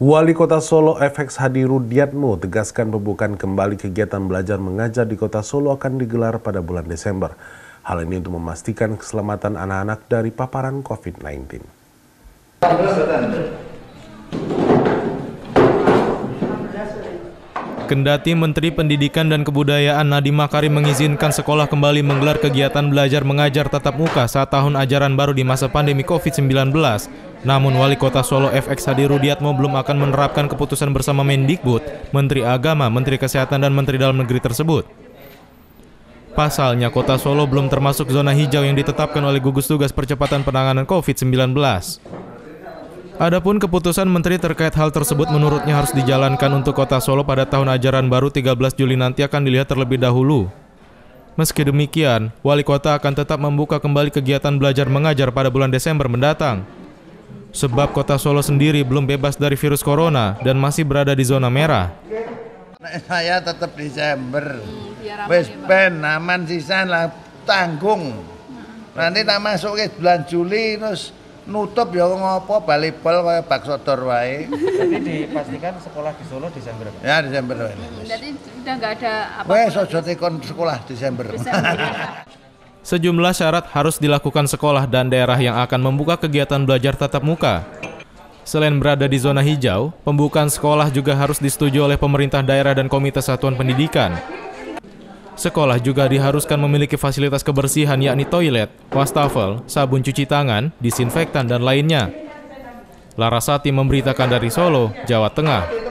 Wali Kota Solo FX Hadi Rudiatmo tegaskan pembukaan kembali kegiatan belajar mengajar di Kota Solo akan digelar pada bulan Desember. Hal ini untuk memastikan keselamatan anak-anak dari paparan COVID-19. Kendati Menteri Pendidikan dan Kebudayaan Nadiem Makarim mengizinkan sekolah kembali menggelar kegiatan belajar mengajar tatap muka saat tahun ajaran baru di masa pandemi COVID-19, namun Wali Kota Solo FX Hadi Rudiatmo belum akan menerapkan keputusan bersama Mendikbud, Menteri Agama, Menteri Kesehatan, dan Menteri Dalam Negeri tersebut. Pasalnya, Kota Solo belum termasuk zona hijau yang ditetapkan oleh gugus tugas percepatan penanganan COVID-19. Adapun keputusan menteri terkait hal tersebut menurutnya harus dijalankan untuk Kota Solo pada tahun ajaran baru 13 Juli nanti akan dilihat terlebih dahulu. Meski demikian, wali kota akan tetap membuka kembali kegiatan belajar mengajar pada bulan Desember mendatang. Sebab Kota Solo sendiri belum bebas dari virus corona dan masih berada di zona merah. Saya tetap Desember. Wes ben aman sisan lah tanggung. Nanti tak masuk ke bulan Juli terus nutup ya ngopo balibol kaya bakso dor wae. Jadi dipastikan sekolah di Solo Desember. Pak? Ya Desember. Jadi udah nggak ada apa Wes tekon sekolah Desember. Sejumlah syarat harus dilakukan sekolah dan daerah yang akan membuka kegiatan belajar tatap muka. Selain berada di zona hijau, pembukaan sekolah juga harus disetujui oleh pemerintah daerah dan Komite Satuan Pendidikan. Sekolah juga diharuskan memiliki fasilitas kebersihan yakni toilet, wastafel, sabun cuci tangan, disinfektan, dan lainnya. Larasati memberitakan dari Solo, Jawa Tengah.